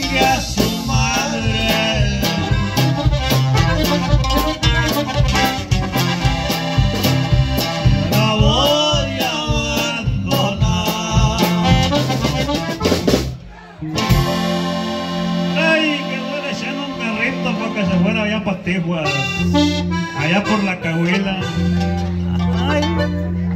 Su madre, la voy a abandonar. Ay, que duele yendo un perrito porque se fuera allá para Tihuahua, allá por la Caguila. Ay.